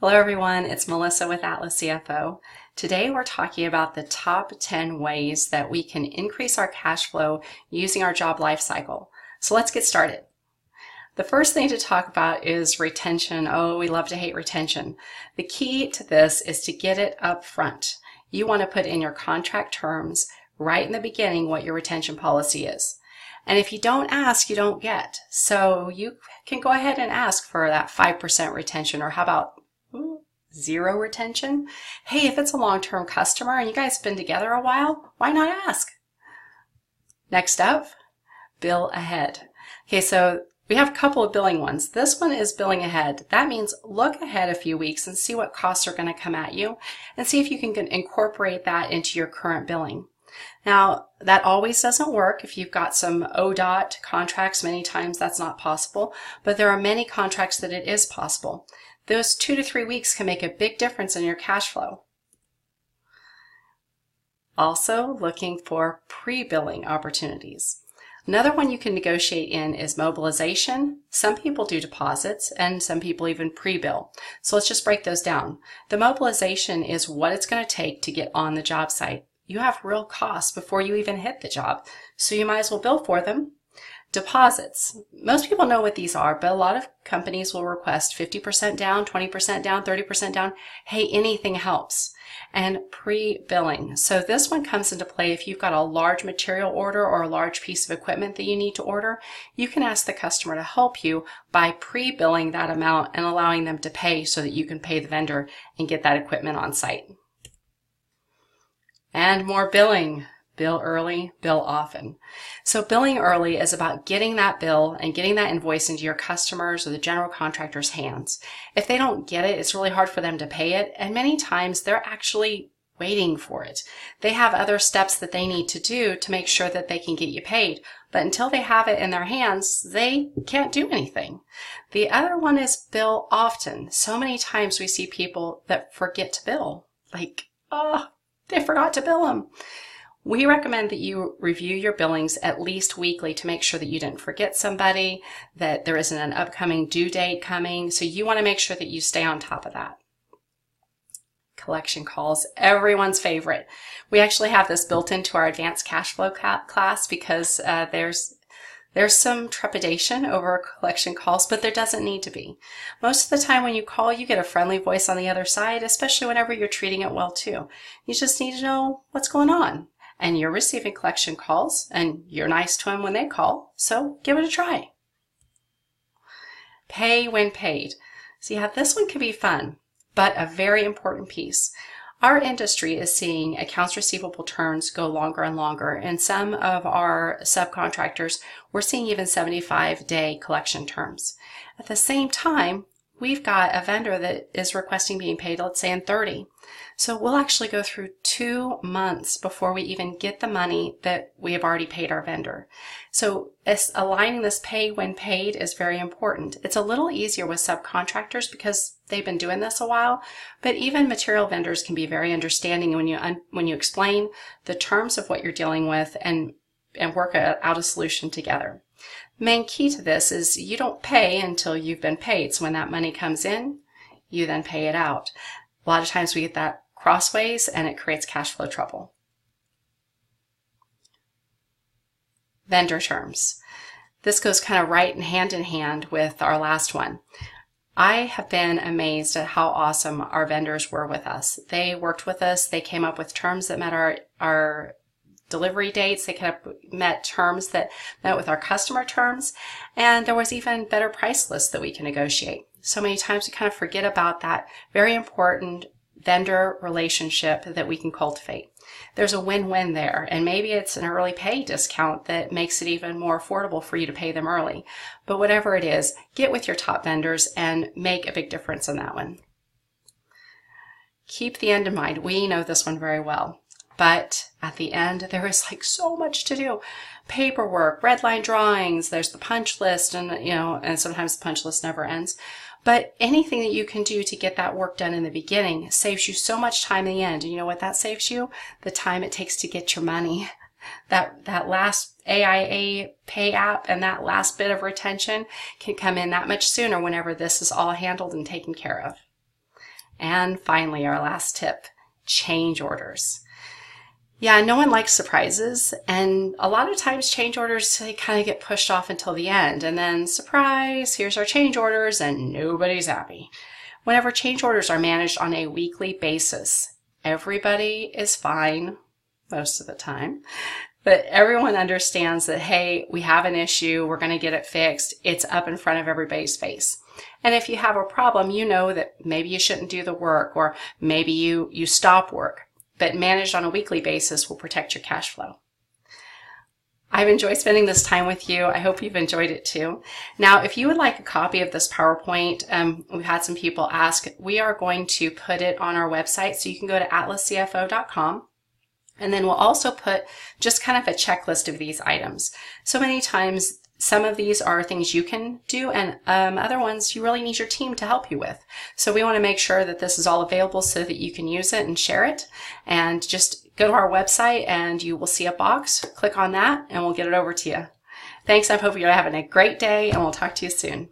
Hello everyone, it's Melissa with Atlas CFO. Today we're talking about the top 10 ways that we can increase our cash flow using our job lifecycle. So let's get started. The first thing to talk about is retention. Oh, we love to hate retention. The key to this is to get it up front. You want to put in your contract terms right in the beginning what your retention policy is. And if you don't ask, you don't get. So you can go ahead and ask for that 5% retention or how about zero retention. Hey, if it's a long-term customer and you guys have been together a while, why not ask? Next up, bill ahead. Okay, so we have a couple of billing ones. This one is billing ahead. That means look ahead a few weeks and see what costs are going to come at you and see if you can incorporate that into your current billing. Now, that always doesn't work. If you've got some ODOT contracts, many times that's not possible, but there are many contracts that it is possible. Those two to three weeks can make a big difference in your cash flow. Also looking for pre-billing opportunities. Another one you can negotiate in is mobilization. Some people do deposits and some people even pre-bill. So let's just break those down. The mobilization is what it's going to take to get on the job site. You have real costs before you even hit the job, so you might as well bill for them Deposits. Most people know what these are, but a lot of companies will request 50% down, 20% down, 30% down. Hey, anything helps. And pre-billing. So this one comes into play if you've got a large material order or a large piece of equipment that you need to order. You can ask the customer to help you by pre-billing that amount and allowing them to pay so that you can pay the vendor and get that equipment on site. And more billing. Bill early, bill often. So billing early is about getting that bill and getting that invoice into your customers or the general contractor's hands. If they don't get it, it's really hard for them to pay it. And many times they're actually waiting for it. They have other steps that they need to do to make sure that they can get you paid. But until they have it in their hands, they can't do anything. The other one is bill often. So many times we see people that forget to bill. Like, oh, they forgot to bill them. We recommend that you review your billings at least weekly to make sure that you didn't forget somebody, that there isn't an upcoming due date coming. So you want to make sure that you stay on top of that. Collection calls, everyone's favorite. We actually have this built into our advanced cash flow class because uh, there's there's some trepidation over collection calls, but there doesn't need to be. Most of the time when you call, you get a friendly voice on the other side, especially whenever you're treating it well too. You just need to know what's going on and you're receiving collection calls and you're nice to them when they call, so give it a try. Pay when paid. So yeah, this one can be fun, but a very important piece. Our industry is seeing accounts receivable terms go longer and longer, and some of our subcontractors, we're seeing even 75 day collection terms. At the same time, we've got a vendor that is requesting being paid, let's say in 30. So we'll actually go through two months before we even get the money that we have already paid our vendor. So aligning this pay when paid is very important. It's a little easier with subcontractors because they've been doing this a while, but even material vendors can be very understanding when you when you explain the terms of what you're dealing with and and work out a solution together. Main key to this is you don't pay until you've been paid. So when that money comes in, you then pay it out. A lot of times we get that crossways and it creates cash flow trouble. Vendor terms. This goes kind of right in hand in hand with our last one. I have been amazed at how awesome our vendors were with us. They worked with us. They came up with terms that met our, our delivery dates. They kind of met terms that met with our customer terms. And there was even better price lists that we can negotiate. So many times we kind of forget about that very important vendor relationship that we can cultivate. There's a win-win there, and maybe it's an early pay discount that makes it even more affordable for you to pay them early. But whatever it is, get with your top vendors and make a big difference in that one. Keep the end in mind. We know this one very well. But at the end, there is like so much to do. Paperwork, red line drawings, there's the punch list, and you know, and sometimes the punch list never ends. But anything that you can do to get that work done in the beginning saves you so much time in the end. And you know what that saves you? The time it takes to get your money. That, that last AIA pay app and that last bit of retention can come in that much sooner whenever this is all handled and taken care of. And finally, our last tip, change orders. Yeah, no one likes surprises, and a lot of times change orders they kind of get pushed off until the end, and then surprise, here's our change orders, and nobody's happy. Whenever change orders are managed on a weekly basis, everybody is fine most of the time, but everyone understands that hey, we have an issue, we're going to get it fixed. It's up in front of everybody's face. And if you have a problem, you know that maybe you shouldn't do the work or maybe you you stop work but managed on a weekly basis will protect your cash flow. I've enjoyed spending this time with you. I hope you've enjoyed it too. Now, if you would like a copy of this PowerPoint, um, we've had some people ask, we are going to put it on our website. So you can go to atlascfo.com and then we'll also put just kind of a checklist of these items. So many times some of these are things you can do and um, other ones you really need your team to help you with. So we want to make sure that this is all available so that you can use it and share it. And just go to our website and you will see a box. Click on that and we'll get it over to you. Thanks. I hope you're having a great day and we'll talk to you soon.